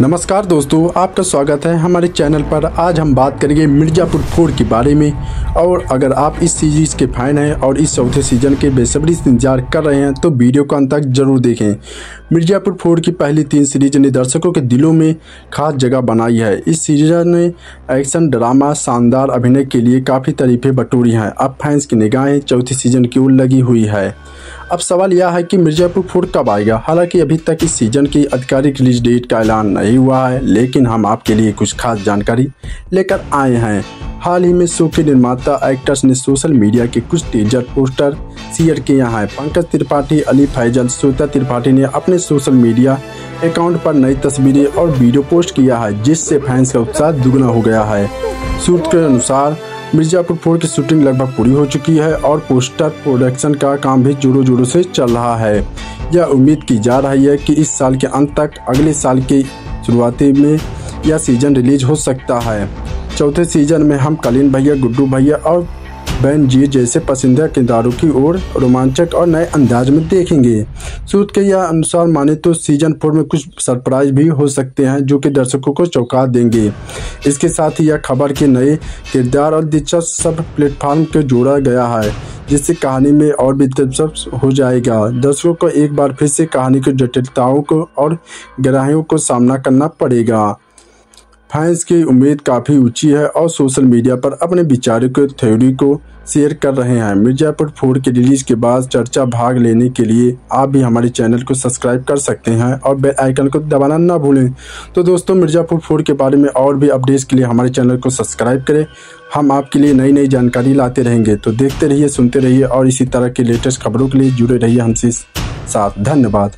नमस्कार दोस्तों, आपका स्वागत है हमारे चैनल पर। आज हम बात करेंगे मिर्ज़ापुर फोर के बारे में। और अगर आप इस सीरीज़ के फ़ैन हैं और इस चौथे सीज़न के बेसब्री से इंतज़ार कर रहे हैं तो वीडियो को अंत तक ज़रूर देखें। मिर्ज़ापुर फोर की पहली तीन सीरीज़ ने दर्शकों के दिलों में खास जगह बनाई है। इस सीरीज़ ने एक्शन ड्रामा शानदार अभिनय के लिए काफ़ी तारीफें बटोरी हैं। अब फैंस की निगाहें चौथे सीज़न की ओर लगी हुई है। अब सवाल यह है कि मिर्ज़ापुर फोर कब आएगा? हालाँकि अभी तक इस सीज़न की आधिकारिक रिलीज़ डेट का ऐलान नहीं हुआ है, लेकिन हम आपके लिए कुछ खास जानकारी लेकर आए हैं। हाल ही में शो के निर्माता, एक्टर्स ने सोशल मीडिया के कुछ टीजर पोस्टर शेयर किए हैं। पंकज त्रिपाठी, अली फैजल, श्वेता त्रिपाठी ने अपने सोशल मीडिया अकाउंट पर नई तस्वीरें और वीडियो पोस्ट किया है, जिससे फैंस का उत्साह दुगना हो गया है। सूत्र के अनुसार मिर्जापुर की शूटिंग लगभग पूरी हो चुकी है और पोस्टर प्रोडक्शन का काम भी जोरों जोरों से चल रहा है। यह उम्मीद की जा रही है कि इस साल के अंत तक, अगले साल की शुरुआती में यह सीज़न रिलीज़ हो सकता है। चौथे सीज़न में हम कलीन भैया, गुड्डू भैया और बैन जी जैसे पसंदीदा किरदारों की ओर रोमांचक और नए अंदाज में देखेंगे। सूत्र के यह अनुसार माने तो सीज़न फोर में कुछ सरप्राइज़ भी हो सकते हैं जो कि दर्शकों को चौंका देंगे। इसके साथ ही यह खबर के नए किरदार और दिलचस्प सब प्लेटफॉर्म को जोड़ा गया है, जिससे कहानी में और भी दिलचस्प हो जाएगा। दर्शकों को एक बार फिर से कहानी की जटिलताओं को और गहराइयों को सामना करना पड़ेगा। फैंस की उम्मीद काफ़ी ऊँची है और सोशल मीडिया पर अपने विचारों के थ्योरी को शेयर कर रहे हैं। मिर्ज़ापुर फोर के रिलीज़ के बाद चर्चा भाग लेने के लिए आप भी हमारे चैनल को सब्सक्राइब कर सकते हैं और बेल आइकन को दबाना ना भूलें। तो दोस्तों, मिर्ज़ापुर फोर के बारे में और भी अपडेट्स के लिए हमारे चैनल को सब्सक्राइब करें। हम आपके लिए नई नई जानकारी लाते रहेंगे। तो देखते रहिए, सुनते रहिए और इसी तरह की लेटेस्ट खबरों के लिए जुड़े रहिए हमसे साथ। धन्यवाद।